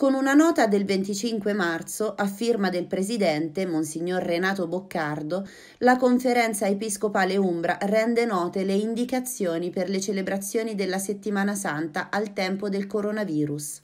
Con una nota del 25 marzo, a firma del presidente, Monsignor Renato Boccardo, la conferenza episcopale Umbra rende note le indicazioni per le celebrazioni della settimana santa al tempo del coronavirus.